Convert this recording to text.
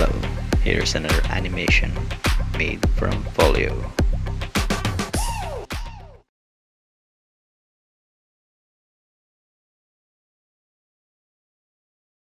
Hello, here's another animation made from Folio.